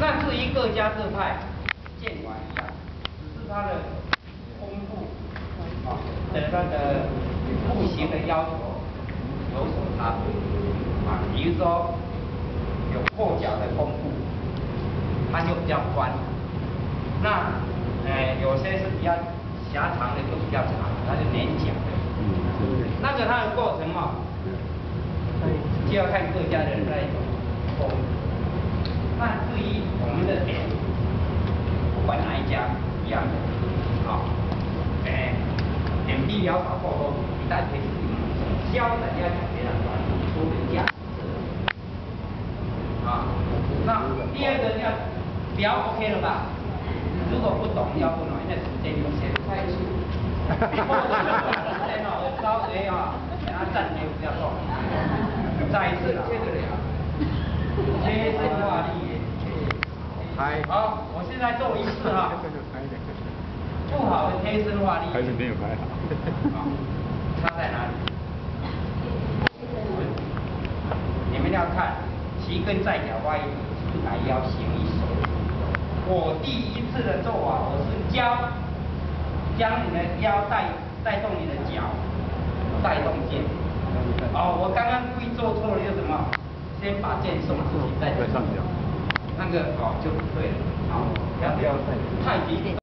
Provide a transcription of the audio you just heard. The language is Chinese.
那至于各家各派剑法一样，只是它的功夫啊的那个步型的要求有所差别啊。比如说有破脚的功夫，它就比较宽。那呃有些是比较狭长的就比较长，它就连脚的。那个它的过程嘛。就要看各家的那一种风。那至于我们的点，不管哪一样的，啊，哎，点地疗法过后，一旦开始教人家讲别的话，说人家啊，那第二个要标 OK 了吧？如果不懂要问我，因为时间有限，快速。或者时间哦，稍微啊，给他暂停不要动。再一次接好，我现在做一次哈。不好的贴身化力。还是没有拍好。差在哪里？你们要看齐根在脚外，出来腰行一手。我第一次的做法，我是教将你的腰带带动你的脚，带动剑。哦，我刚刚故意做错了，就什么？先把剑送出去，再上脚，那个哦就不对了。好，要不要太低？